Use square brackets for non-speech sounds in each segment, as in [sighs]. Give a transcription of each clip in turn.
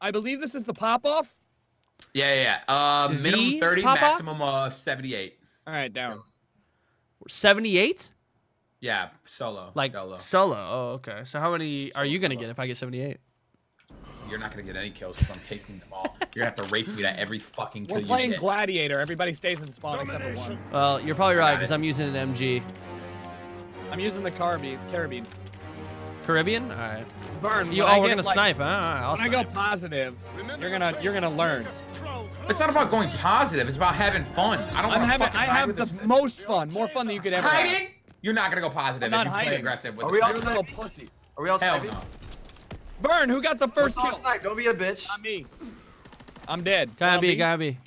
I believe this is the pop off. Yeah, yeah. yeah. Uh, The minimum 30, pop-off? maximum uh 78. All right, down. 78? Yeah, solo. Like solo. solo. Oh, okay. So how many are you gonna get if I get 78? You're not gonna get any kills because I'm taking them all. [laughs] You're gonna have to race me to every fucking kill We're you playing get. Gladiator. Everybody stays in spawn except for one. Well, you're probably right because. I'm using an MG. I'm using the carabine. Carabine. Caribbean? All right. Burn. You, when I oh, we're gonna like- snipe. Huh? All right, I'll When I go positive, you're gonna you're gonna learn. It's not about going positive. It's about having fun. I don't want to having fucking I have the this. most fun, more fun than you could ever have. Hiding? You're not gonna go positive I'm if not you play hiding. aggressive with Are the we all sniper. You're a little sniping? pussy. Are we all Hell sniping? no. Burn. Who got the first kill? snipe. Don't be a bitch. Not me. I'm dead. Gotta be, gotta be.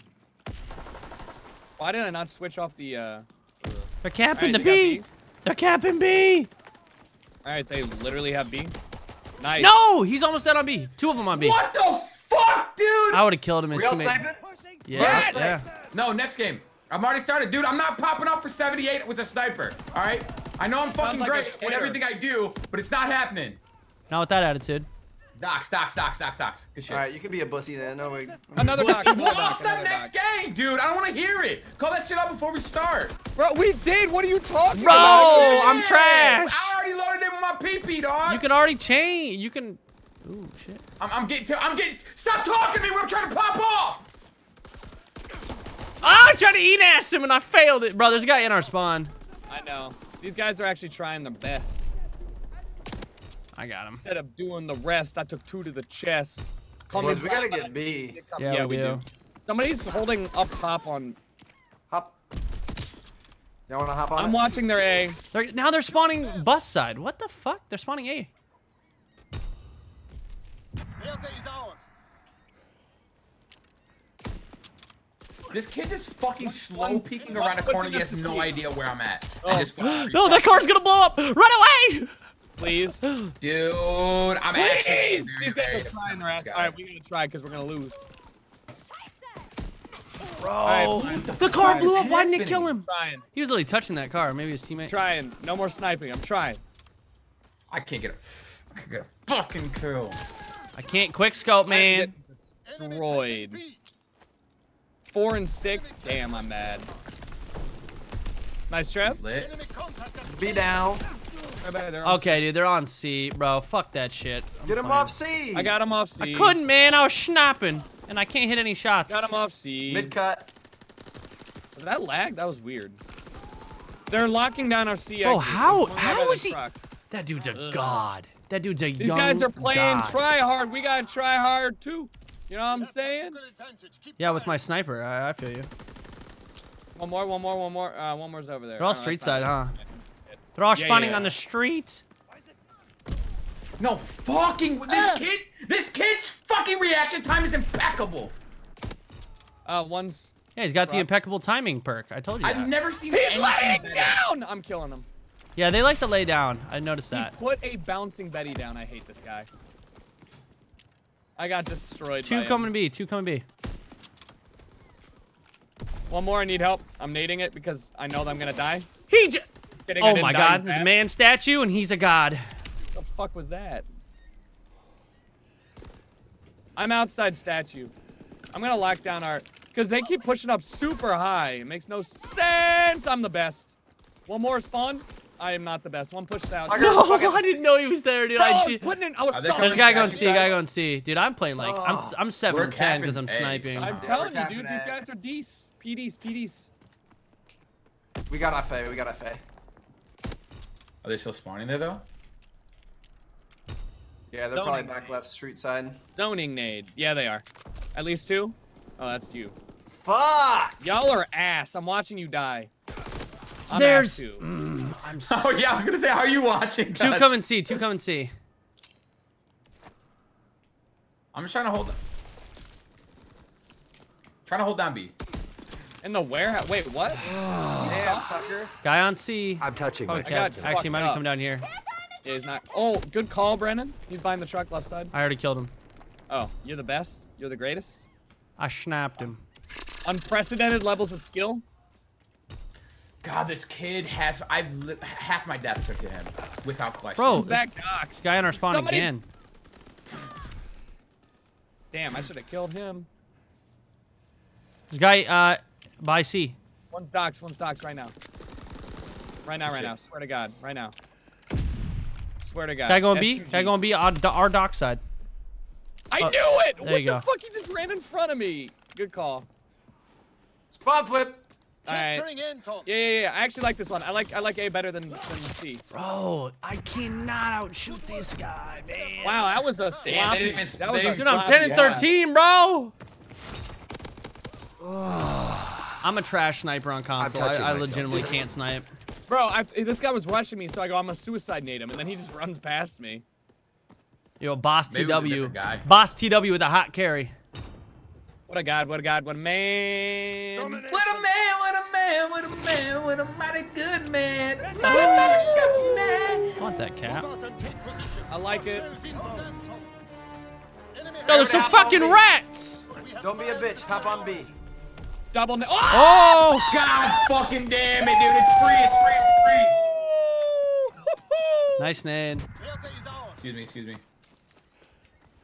Why did I not switch off the? uh They're capping Alright, the B. They're capping B. All right, they literally have B. Nice. No, he's almost dead on B. Two of them on B. What the fuck, dude? I would have killed him. His We teammate. sniping? Yeah, Yes! yeah. No, next game. I'm already started, dude. I'm not popping up for 78 with a sniper. All right. I know I'm fucking like great at everything I do, but it's not happening. Not with that attitude. Docs, docs, docs, docs, docs. Good shit. All right, you can be a bussy then. No way. Another doc. Another Well, doc. next doc. game, dude. I don't want to hear it. Call that shit out before we start. Bro, we did. What are you talking Bro, about? I'm trash. I already loaded in with my PP, dog. You can already change. You can. Ooh, shit. I'm, I'm getting. To, I'm getting. Stop talking to me I'm trying to pop off. Ah, I tried to eat ass him and I failed it. Bro, there's a guy in our spawn. I know. These guys are actually trying their best. I got him. Instead of doing the rest, I took two to the chest. Call me Boys, we gotta get B. Yeah, Yeah, we we do. do. Somebody's holding up top on. Hop. Y'all wanna hop on I'm it? watching their A. They're, now they're spawning bus side. What the fuck? They're spawning A. This kid is fucking slow peeking around a corner. He has no idea where I'm at. Oh. [gasps] No, that car's gonna blow up. Run away. Please. [gasps] Dude, I'm actually Please! very, These very guys are upset trying their with ass. this All guy. right, we gotta try because we're gonna lose. Bro. Alright, fine. the car blew up. Why didn't it kill him? Trying, He was literally touching that car. Maybe his teammate. trying. No more sniping. I'm trying. I can't get a, I can't get a fucking kill. I can't quick scope, man. Destroyed. Four and six. Damn, I'm mad. Nice trap. Lit. B down. I bet they're on Okay, dude, they're on C, bro. Fuck that shit. I'm Get him playing. off C. I got him off C. I couldn't, man. I was snapping, and I can't hit any shots. Got him off C. Mid cut. Was that lag? That was weird. They're locking down our C. Oh, exit. how- There's one guy how by is the he- truck. That dude's a Ugh. god. That dude's a These young guys are playing god. try hard. We gotta try hard too. You know what I'm saying? Yeah, with my sniper, I, I feel you. One more, one more, one more. Uh, one more's over there. They're all Oh, street side, huh? They're all Yeah, spawning yeah. on the street. No fucking. This kid's. This kid's fucking reaction time is impeccable. Uh, one's. Yeah, he's got the impeccable timing perk. I told you I've that. never seen He's laying better. down. I'm killing him. Yeah, they like to lay down. I noticed that. He that. put a bouncing Betty down. I hate this guy. I got destroyed. by Two him. coming B. Two coming B. One more. I need help. I'm nading it because I know that I'm gonna die. He. J oh my God! There's a man statue, and he's a god. What the fuck was that? I'm outside statue. I'm gonna lock down our, cause they keep pushing up super high. It makes no sense. I'm the best. One more spawn. I am not the best. One pushed out. I No, I didn't know he was there, dude. Bro, I I was j- putting in. I was Are they so There's a guy going statue C. side? Guy going C. Dude, I'm playing like I'm. I'm seven and ten because I'm sniping. I'm telling you, dude. These guys are D's. PDs. PDs. We got FA. We got FA. Are they still spawning there though? Yeah, they're Zoning probably back nade. left street side. Zoning nade. Yeah, they are. At least two. Oh, that's you. Fuck! Y'all are ass. I'm watching you die. I'm There's. ass too. [laughs] Mm, I'm [laughs] s- Oh yeah, I was gonna say, how are you watching? two come and see. Two come and see. I'm just trying to hold. Trying to hold down B. In the warehouse. Wait, what? [sighs] Damn, Tucker. Guy on C. I'm touching Probably myself. got Actually, fucked might even up. come down here. Yeah, he's not. Oh, good call, Brennan. He's behind the truck left side. I already killed him. Oh, you're the best. You're the greatest. I snapped him. Unprecedented levels of skill. God, this kid has. I've li- half my deaths are to him, without question. Bro, Back docks. Guy on our spawn Somebody- again. Damn, I should have killed him. This guy, uh, by C. One's docks, one's docks right now. Right now, right Shit. now. Swear to God, right now. Swear to God. Guy going B. S2G. Guy going B. Our, our dock side. I Oh, knew it! there What you the go. fuck? He just ran in front of me. Good call. Spawn flip. Alright. Capturing Anton. Yeah, yeah, yeah. I actually like this one. I like I like A better than, than C. Bro, I cannot outshoot this guy, man. Wow, that was a sloppy. Damn, they didn't that was they- a Dude, I'm 10 and pass. 13, bro. I'm a trash sniper on console. I, I legitimately can't snipe. Bro, I, this guy was rushing me, so I go, I'm a suicide nade him, and then he just runs past me. Yo, Boss Maybe it was a TW. guy. Boss TW with a hot carry. What a god, what a god, what a man. Domination. What a man, what a man, what a man, what a mighty good man. Mighty, mighty good man. I want that cap. Move out and take position. I like it. Hostiles inbound, No, there's some fucking rats. Don't be a bitch. Hop on B. Double na- oh! Oh! God fucking damn it, dude. It's free, it's free, it's free. Nice nade. Delta is ours. Excuse me, excuse me.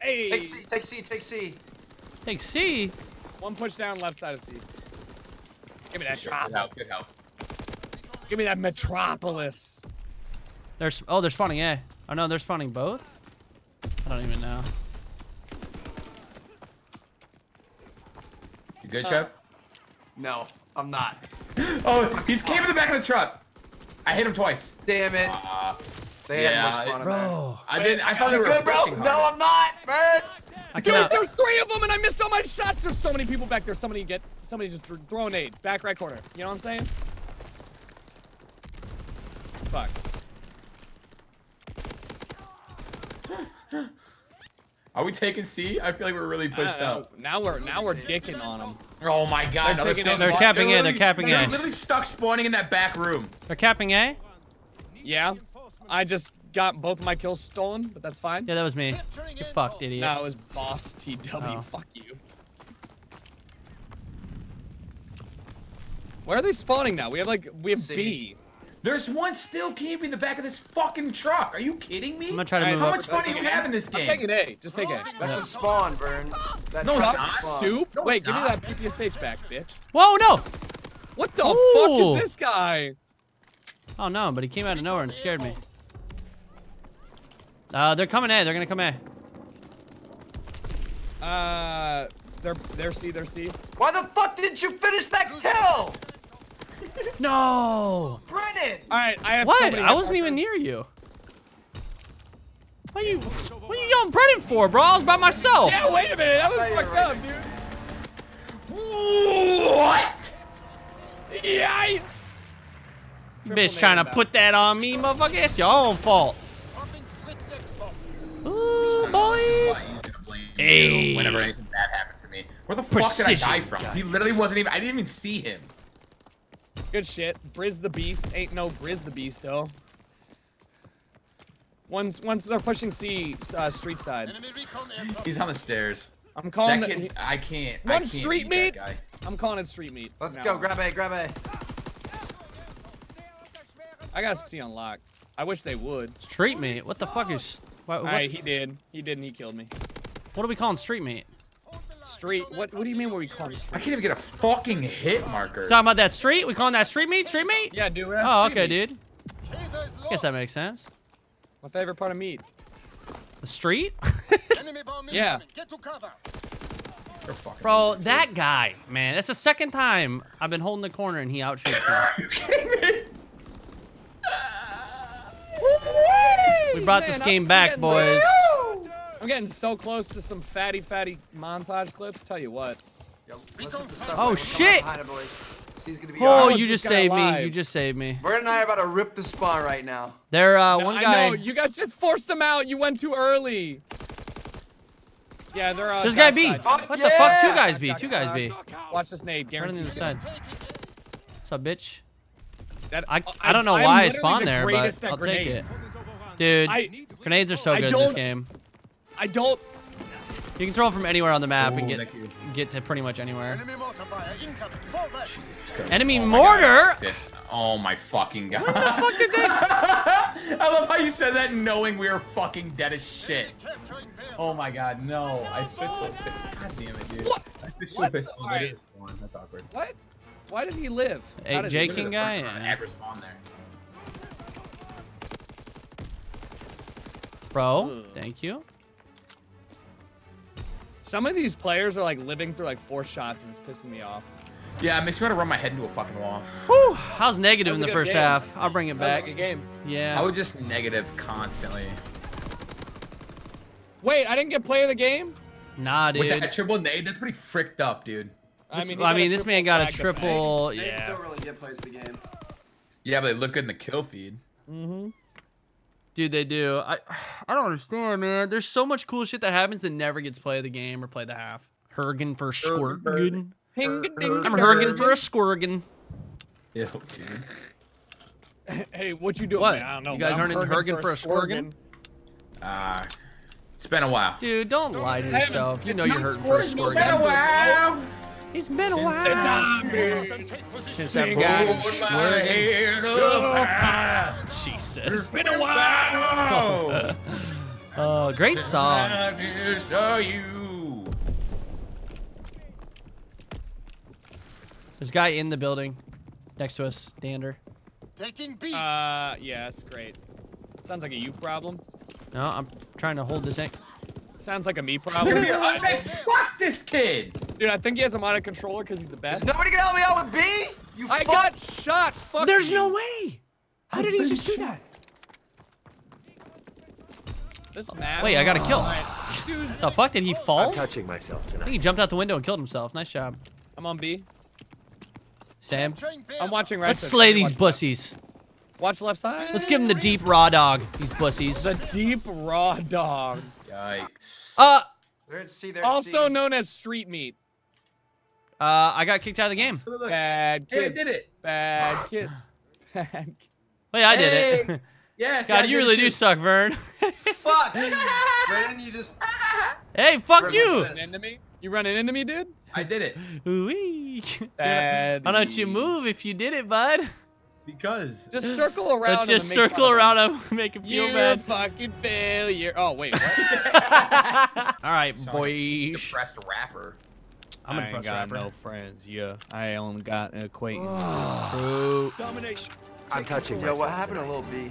Hey! Take C. Take C. Take C. Take C. One push down, left side of C. Give me that Good help, good help. Give me that metropolis. There's oh, they're spawning A. Oh no, they're spawning both. I don't even know. You good, Trev? No, I'm not. [gasps] Oh, he's came in the back of the truck. I hit him twice. Damn it. Uh, They yeah, had more spawn. Bro, I did. I thought they You were good, bro? pushing No. I'm not, man. I Dude, cannot. there's three of them, and I missed all my shots. There's so many people back there. Somebody get, somebody just th- throw an aid. Back right corner. You know what I'm saying? Fuck. [gasps] [gasps] Are we taking C? I feel like we're really pushed Uh, up. Now we're, now we're dicking on them. Oh my god, They're another taking still it- They're spawn- capping A, they're literally- capping they're A. literally stuck spawning in that back room. They're capping A. Yeah. I just got both of my kills stolen, but that's fine. Yeah, that was me. You fucked idiot. No, it was Boss TW. Oh. Fuck you. Where are they spawning now? We have like we have C. B. There's one still camping in the back of this fucking truck. Are you kidding me? I'm gonna try to move How up. much fun do you have in this I'm game? taking A. Just take A. That's Yeah. a spawn, Burn. That No, truck not. spawn. Soup? No, Wait, it's give me not. that PPSH back, bitch. Whoa, no! What the Ooh. fuck is this guy? Oh no, but he came out of nowhere and scared me. Uh, they're coming A. They're gonna come A. Uh, they're they're C. They're C. Why the fuck didn't you finish that kill? No! Brennan! All right, I have. What? so I wasn't even near you. What are you? What are you yelling Brennan for, bro? I was by myself. Yeah, wait a minute. That was thought you were fucked right up, dude. What? Yeah. I- Bitch trying to native put that on me, motherfucker. It's your own fault. Dropping Fritz Expo. Ooh, boys. he's gonna blame Hey. whenever anything bad happens to me. Where the fuck did I die from? guy. He literally wasn't even. I didn't even see him. Good shit. Briz the Beast. Ain't no Briz the Beast, though. Once, once they're pushing C, uh, street side. Enemy recon aircraft. [laughs] He's on the stairs. I'm calling That it. kid, I can't. I One can't street meat? I'm calling it street meat. Let's No. go. Grab A. Grab A. I got C unlocked. I wish they would. Street meat. What the fuck is? What, Alright, what's, he did. He did, and he killed me. what are we calling street meat? Street. What? What do you mean? What we call it? I can't even get a fucking hit marker. Talking about that street? We calling that street meat? Street meat? Yeah, dude. that's Oh, okay, meat. dude. Kaiser Guess that lost. makes sense. My favorite part of meat. The street? [laughs] Yeah. Get to cover. Bro, loser, that guy, man. That's the second time I've been holding the corner and he outshoots me. dude. [laughs] You kidding me? We brought this game I'm back, getting- boys. I'm getting so close to some fatty, fatty montage clips. Tell you what. Yo, Oh, subway. We're coming shit. Behind it, boys. C's gonna be Oh, ours. you this just guy saved me. You just saved me. Brennan and I are about to rip the spawn right now. There, uh, No, one I guy. know. You guys just forced them out. You went too early. Yeah, they're. Uh, There's guy B. backside. Fuck What the fuck? Two guys B. Two guys B. Watch this nade. Right on the other side. What's up, bitch? That, I- I don't know I'm why I spawned the there, but I'll take it. Dude, I- grenades are so I good in this game. I don't. You can throw them from anywhere on the map and get get to pretty much anywhere. Enemy mortar fire incoming. Fall back. Jesus Enemy Oh my mortar? God. This. Oh my fucking god. Fuck did that? [laughs] I love how you said that knowing we were fucking dead as shit. Oh my god, no. I switched to a. God damn it, dude. What? I switched to a What? pistol, but Alright. spawn. That's awkward. What? Why did he live? Hey, How did he live? King The guy? first one I Yeah. ever spawned there. Bro, Ugh. thank you. Some of these players are like living through like four shots and it's pissing me off. Yeah, it makes me want to run my head into a fucking wall. Whew, how's negative was in the first game. half? I'll bring it That was back. like a game. Yeah. I was just negative constantly. Wait, I didn't get play of the game. Nah, dude. With dude. that triple nade, that's pretty fricked up, dude. This- he I got a mean, this man got a triple. Snakes Yeah. don't really get plays of the game. Yeah, but they look good in the kill feed. Mm-hmm. Dude, they do. I [sighs] I don't understand, man. There's so much cool shit that happens that never gets played of the game or play the half. Hergen for Squirgen. I'm Hergen for a Squirgen. Ew, dude. Hey, what you doing? What? man? I don't know. You guys aren't in Hergen for a Squirgen? Ah, it's been a while. Dude, don't lie to yourself. You know you're not hurting for a Squirgen, no Squirgen. matter what. Wow. It's been a while. The And take position. Since that Sing bull- out. Hold my head up. Jesus. It's been a while. Oh, [laughs] great song. I just saw you. There's a guy in the building next to us, Dander. Taking B. Uh, yeah, that's great. Sounds like a you problem. No, I'm trying to hold this thing. Sounds like a me Dude, problem. I said, fuck this kid. Dude, I think he has him on a controller because he's the Is best. nobody gonna help me out with B? You I fuck. got shot. Fuck There's you. no way. How did he just do that? This map. Wait, I got a kill. Dude, The fuck did he fall? I'm touching myself I think tonight. he jumped out the window and killed himself. Nice job, I'm on B. Sam. I'm watching right. Let's slay these bussies. Watch left side. Let's give him the deep raw dog. These bussies. The deep raw dog, Yikes. Uh, They're at C. They're also C. known as street meat. Uh, I got kicked out of the game. Bad kids. Hey, I did it. Bad [laughs] kids. Bad. ki- Wait, I did it. [laughs] Yes. God, you really do suck, Vern. [laughs] Fuck. Brandon, you just. hey, fuck Privilege you. this. Running into me? You running into me, dude? I did it. Ooh-wee. Bad. Why don't you move if you did it, bud? Because. Just circle around. Let's him just make circle around him, make him him. feel You're bad. a fucking failure. Oh wait, what? All right, Sound like a boys. Depressed rapper. I'm a I ain't depressed got rapper. no friends. Yeah, I only got an acquaintance. True. Domination. I'm touching Yo, myself what happened to tonight. Lil B?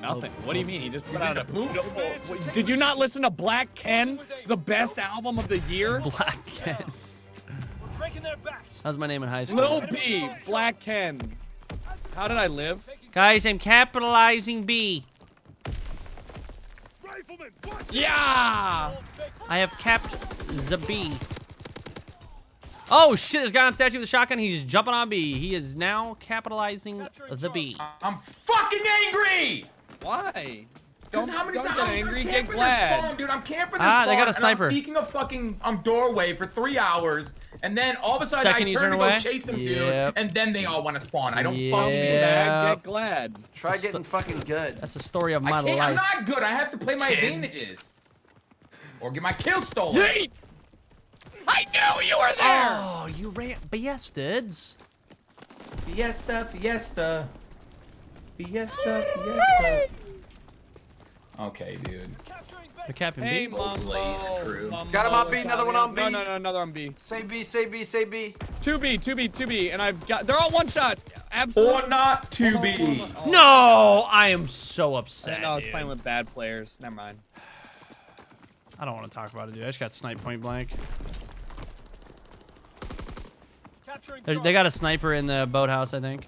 Nothing. What do you mean? He just put out a in the booth? Did you not listen to Black Ken, the best album of the year? [laughs] Black Ken. We're breaking their backs. That was my name in high school. Lil B, Black Ken. How did I live? Guys, I'm capitalizing B. Rifleman, Yeah. I have capped the B. Oh shit, there's a guy on statue with a shotgun. He's jumping on B. He is now capitalizing the B. I'm fucking angry. Why? Because Don't, how many don't times get I'm angry. camping Get this glad. spawn, dude? I'm camping this Ah, they got a sniper. I'm peeking a fucking um doorway for three hours, and then all of a sudden Second I turn turn to away? go chase them, Yep. dude, and then they all want to spawn. I don't Yeah. fucking do that. Glad, get glad. Try getting fucking good. That's the story of my I can't, I'm not good. I have to play my Kid. advantages, or get my kill stolen. Yeet! I knew you were there. Oh, you ran. But yes, dudes. Fiesta, fiesta, fiesta, fiesta. Okay, dude. The Bell. They're capping Hey, B. Mumbo. Blaze crew. Mumbo, Got him on B, another one on B. no, no, no, another on B. Say B, say B, say B. 2B, 2B, 2B, and I've got. They're all one shot. Absolutely. Or not to Hold on, be. Oh, No, I am so upset. didn't I was dude. playing with bad players. Never mind. I don't want to talk about it, dude. I just got sniped point blank. Capturing They- Charlie. They got a sniper in the boathouse, I think.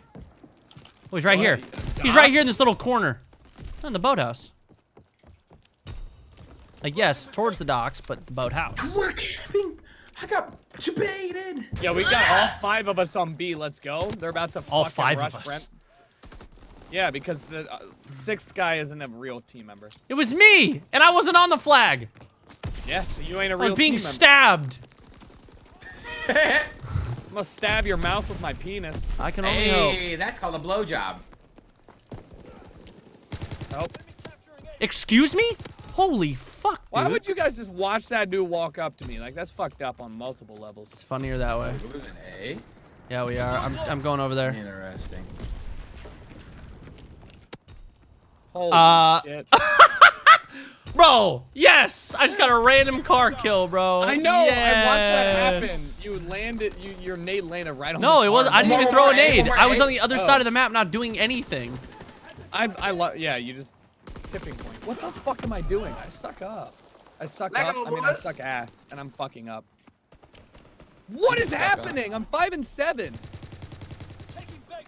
Oh, he's right here. He's right here in this little corner. In the boathouse. Like, yes, towards the docks, but the boathouse. We're camping. I got debated. Yeah, we got all five of us on B. Let's go. They're about to All five rush of us. Brent. Yeah, because the uh, sixth guy isn't a real team member. It was me, and I wasn't on the flag. Yeah, so you ain't a real I was being team member. stabbed. [laughs] I'm gonna stab your mouth with my penis. I can only hope. hey, that's called a blowjob. Oh. Excuse me? Holy fuck, dude. Why would you guys just watch that dude walk up to me? Like that's fucked up on multiple levels. It's funnier that way. We're losing A. Yeah, we are. I'm, I'm going over there. Interesting. Holy Uh, shit. [laughs] Bro, yes! I just got a random car kill, bro. I know. I watched that happen. You landed. You your nade landed right on. No, the it was. car. I didn't One even throw a nade. I was on the other Oh. side of the map, not doing anything. I I love. Yeah, you just tipping point. What the fuck am I doing? I suck up. I suck Lego up. I mean, I suck ass, and I'm fucking up. What is happening? I'm five and seven. Taking bait.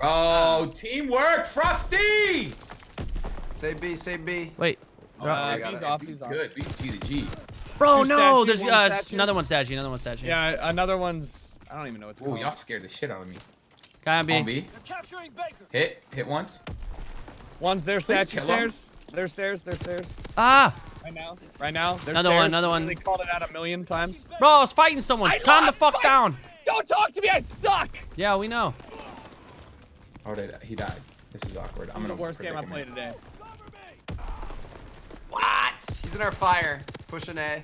Oh, teamwork, Frosty. Say B, say B. Wait. Oh, Bro, Uh, you got he's off, Beat he's off. Good. Beat G to G. bro, Two no. statue, There's one uh, another one statue. Another one statue. Yeah, another one's. I don't even know what to Ooh, y'all scared the shit out of me. Guy on On B. B. They're capturing Baker. Hit. Hit once. One's their statue kill 'em. stairs. Their stairs. Their stairs. Ah, Right now. Right now. Their Another one, another one. They called it out a million times. bro, I was fighting someone. I Calm the fuck fight. down. Don't talk to me. I suck. Yeah, we know. Oh, did he died? This is awkward. I'm This is gonna the worst game I played today. What? He's in our fire. Pushing A.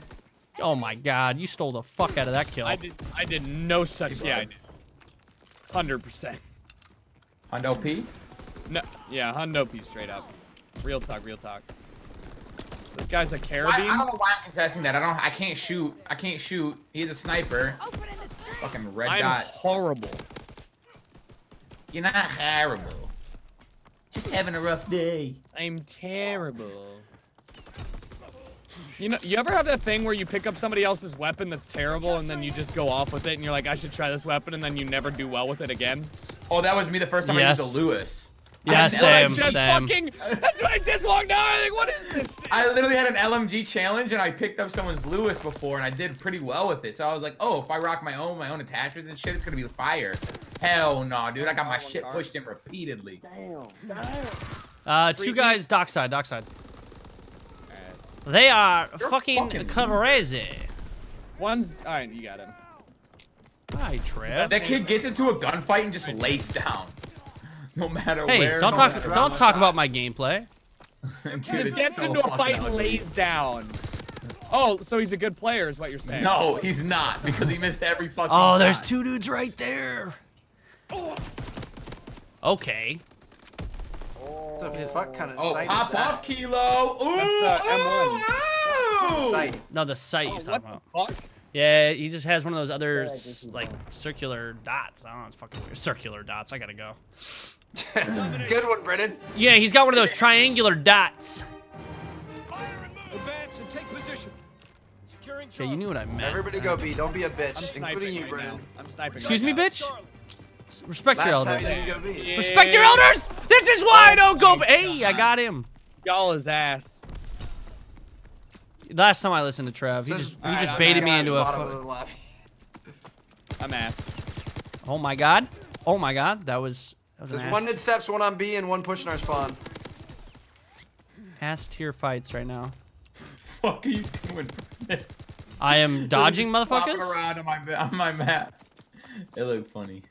Oh my god, you stole the fuck out of that kill. I did. I did no such. You Yeah, I did. Hundred percent. Hundo P. No. Yeah, Hundo P straight up. Real talk. Real talk. This guy's a Why, I carabine. don't know why I'm contesting that. I don't. I can't shoot. I can't shoot. He's a sniper. Fucking red I'm dot. horrible. You're not horrible. Just having a rough day. I'm terrible. You know, you ever have that thing where you pick up somebody else's weapon that's terrible and then you just go off with it and you're like, I should try this weapon and then you never do well with it again? Oh, that was me the first time I used a Lewis. Yeah, I- same, just same. fucking. That's what I just walked down. I'm like, what is this? I literally had an LMG challenge and I picked up someone's Lewis before and I did pretty well with it. So I was like, oh, if I rock my own, my own attachments and shit, it's gonna be fire. Hell no, dude. I got my shit pushed in repeatedly. Uh, two guys dockside, dockside. They are You're fucking fucking crazy. One's. All right, you got him. Hi, Trev. That kid gets into a gunfight and just lays down. No matter Hey, where. don't no talk. Don't talk about my gameplay. [laughs] Dude, Just gets so into a fight and ugly. lays down. Oh, so he's a good player, is what you're saying? No, he's not because he missed every fucking. Oh, there's shot. two dudes right there. Okay. What the fuck kind of Oh, sight pop off, Kilo. Ooh, That's the M1. ooh, ooh. Sight. No, the sight Oh, he's what talking the about. fuck? Yeah, he just has one of those other s- like circular dots. I don't know. It's fucking weird. Circular dots. I gotta go. [laughs] Good one, Brennan. Yeah, he's got one of those triangular dots. Fire and move. Advance and take position. Okay, you knew what I meant. Everybody go B. Don't be a I'm bitch, including you, right Brennan. I'm sniping. Excuse right me, now. bitch. Charlie. Respect your Last time elders. you didn't go B. Yeah. Respect your elders. This is why I don't go. Hey, I got him. Y'all his ass. Last time I listened to Trev, he Says- just he just I'm baited me into a. bottom of fu- the lobby. I'm ass. Oh my god. Oh my god. That was that was an There's ass, one mid steps, one on B, and one pushing our spawn. ass tier fights right now. Fuck are you doing? I am [laughs] dodging motherfuckers. around on my on my map. It looked funny.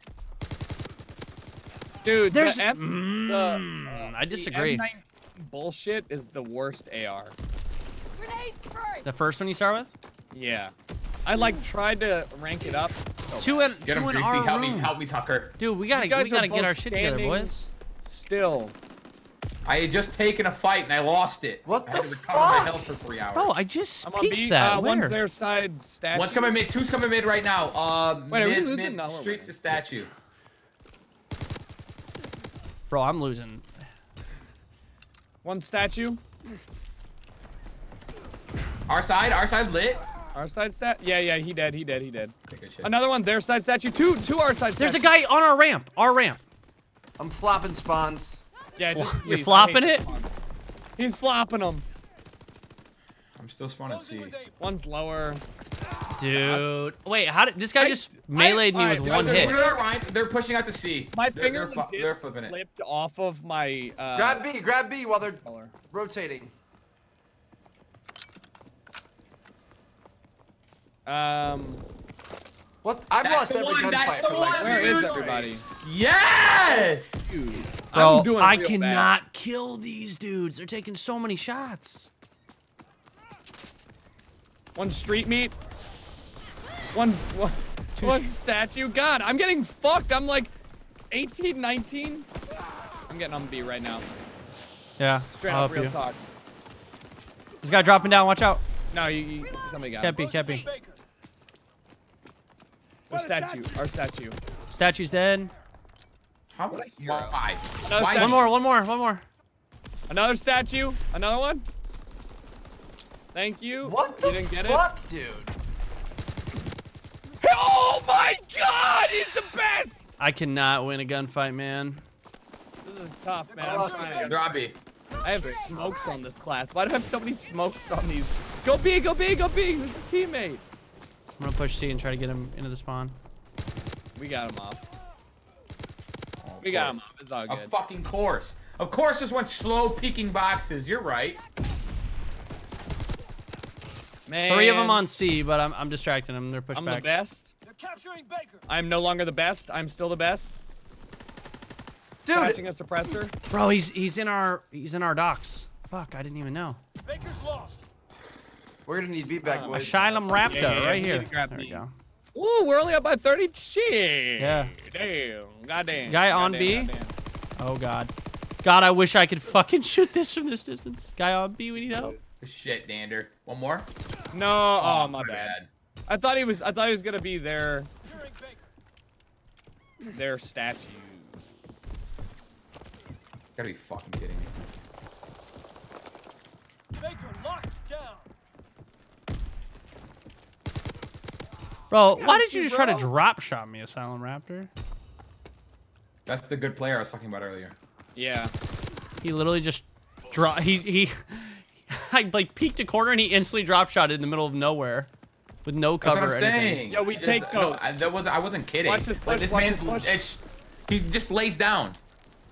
Dude, There's- the F, Mm, the, uh, I disagree. The bullshit is the worst AR. The first one you start with? Yeah. I like tried to rank it up. so Two bad. in Get him, two in Greasy. our Help room. me, help me, Tucker. Dude, we gotta guys we gotta get our shit together, boys. Still. I had just taken a fight and I lost it. What I had the to recover my fuck? health for three hours. Bro, I just I'm on peeked B. that. uh, Where? one's their side statue. One's coming mid, two's coming mid right now. Uh, Wait, are we losing? mid, No, streets to statue. Bro, I'm losing. One statue. Our side, our side lit. Our side stat. Yeah, yeah, he dead. He dead. He dead. Okay, good shit. Another one. Their side statue. Two. Two. Our side. There's a guy on our ramp. Our ramp. I'm flopping spawns. Yeah, just, You're please, I hate flopping it? one. He's flopping them. I'm still spawning Closing C. One's lower. Dude. Wait, how did this guy I- just I- meleeed me alright, with one they're, hit? They're, Ryan, they're pushing out to C. My they're, finger they're, they're flipping it. slipped off of my. Uh, Grab B, grab B while they're color. rotating. Um, What? I've That's lost the every one, that's gunfight the for like one, two where dude. is everybody? Yes! Dude, Bro, I'm doing I cannot bad. kill these dudes. They're taking so many shots. One street meat. One's one, one statue. God, I'm getting fucked. I'm like 18, 19. I'm getting on B right now. Yeah. Straight I'll up, help real you. talk. This guy dropping down. Watch out. No, you, you somebody got Can't him. be. Can't be. Our statue. Our statue. Statue's dead. How would I hear Why? Why. One more. One more. One more. Another statue. Another one. Thank you. What the You didn't get fuck, dude? it? Oh my god! He's the best! I cannot win a gunfight, man. This is tough, man. I I'm lost trying. it. Drop B. I have smokes on this class. Why do I have so many smokes on these? Go B, go B, go B. Who's the teammate? I'm gonna push C and try to get him into the spawn. We got him off. Oh, We got him off. It's all Of good. fucking course. Of course, this went slow peeking boxes. You're right. Man. Three of them on C, but I'm, I'm distracting them. They're pushed I'm back. the best. They're capturing Baker. I'm no longer the best. I'm still the best. Dude, Catching a suppressor. Bro, he's he's in our he's in our docks. Fuck, I didn't even know. Baker's lost. we're gonna need beatback, Uh, boys. Asylum Raptor, Yeah, yeah, yeah, right here. to grab There we go. Ooh, we're only up by 30. Shit. Yeah. Damn. Goddamn. Guy on Goddamn, B? goddamn. Oh god. God, I wish I could fucking [laughs] shoot this from this distance. Guy on B, we need help. Shit, Dander. One more. No. Oh, my bad. I thought he was. I thought he was gonna be their their statue. Gotta be fucking kidding me. Baker locked down. Bro, why did you, you just try to bro. drop shot me, Asylum Raptor? That's the good player I was talking about earlier. Yeah. He literally just drop. He he, [laughs] I like peeked a corner and he instantly drop shot in the middle of nowhere, with no That's cover what or I'm anything. saying. Yo, we There's- take no, those. I, that was I wasn't kidding. Watch this Like, this watch man's this push. it's- he just lays down.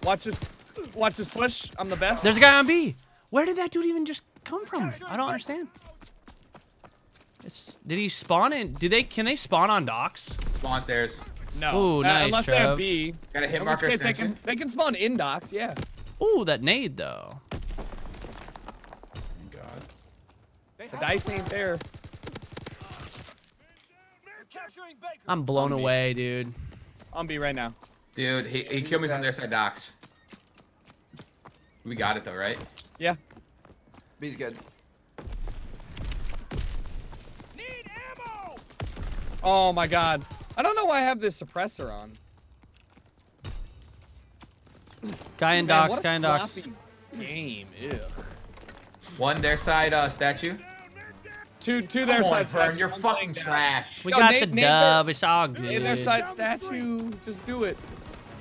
Watch this. Watch this push. I'm the best. There's a guy on B. Where did that dude even just come from? I don't understand. It's did he spawn in? Do they can they spawn on docks? Spawn stairs. no. Ooh, Uh, nice, unless they have Trev. B. Got a hit In marker case they can they can spawn in docks. Yeah. Ooh, that nade though. God. The dice ain't there. They're capturing I'm blown On B. away, dude. On B right now. Dude, he, he killed me from their side docks. We got it though, right? Yeah. B's good. Need ammo. Oh my god. I don't know why I have this suppressor on. Guy in Man, docks, what a guy in docks. sloppy Game. Ew. One their side uh, statue. Two, two Come their on, side. Vern, you're fucking trash. We Yo, got nade- the nade their- dub. It's all In their side statue. Just do it.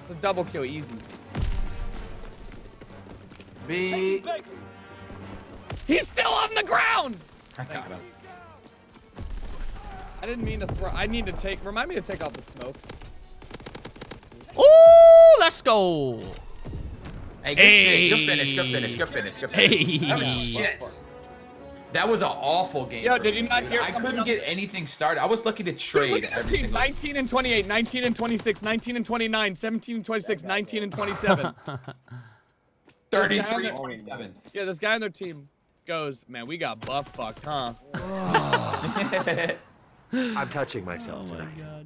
It's a double kill, easy. B. He's still on the ground. I got him. I didn't mean to throw. I need to take. Remind me to take off the smoke. Ooh, let's go. Hey, good shit. Good finish. Good Hey. finish. Good finish. Good finish. That was Hey. shit. That was an awful game. Yo, for did me, you not dude. hear I couldn't on- get anything started. I was lucky to Dude, trade look at every team. single. 19 and 28, 19 and 26, 19 and 29, 17 and 26, 19 and 27. [laughs] 33 down 27. yeah, this guy on their team goes, man, we got buff fucked, huh? [laughs] I'm touching myself Oh my tonight. god.